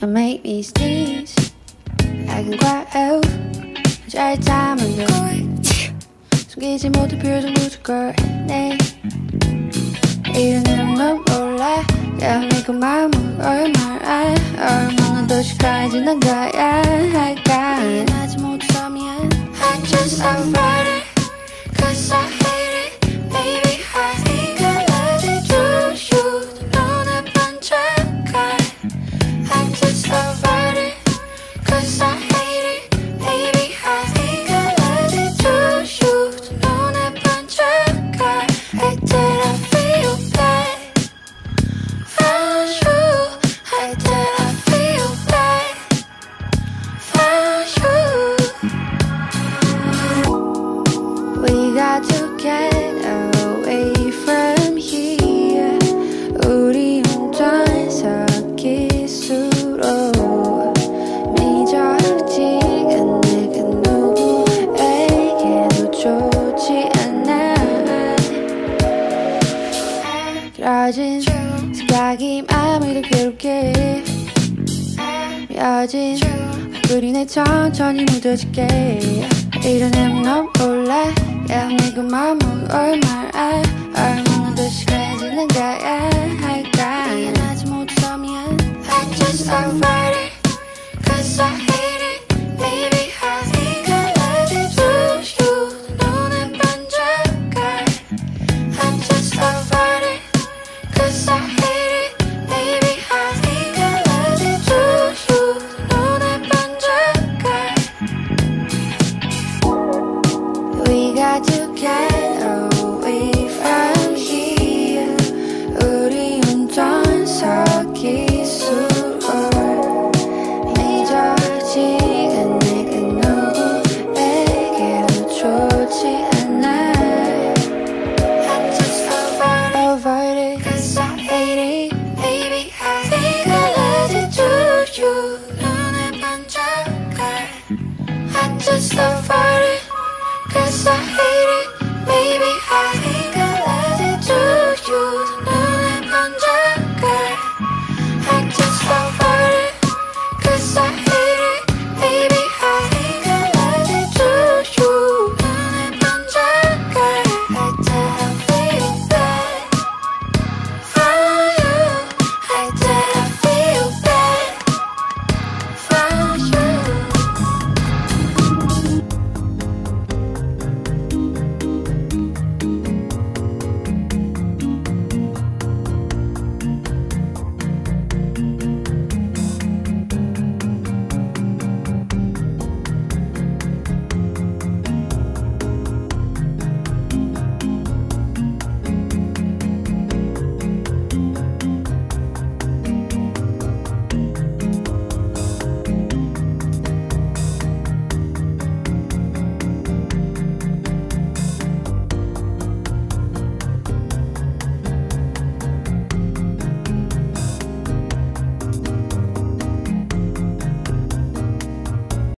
and make me sneeze. I can cry out. 잘 참은 걸 숨기지 못해 표정 부족걸 내 이런 넌 몰라 야 내가 마음을 얼마나 얼마나 더 시간이 지나가야 할까 이해하지 못해서 미안 I just avoid it We got to get 길어진 생각이 마음을 더 괴롭게 미어진 내 천천히 묻어질게. 이러면 넌 몰라. 야 내가 마음을 얼마나 얼마나 더 시간이 지나가 눈에 반짝아 I just avoid it Cause I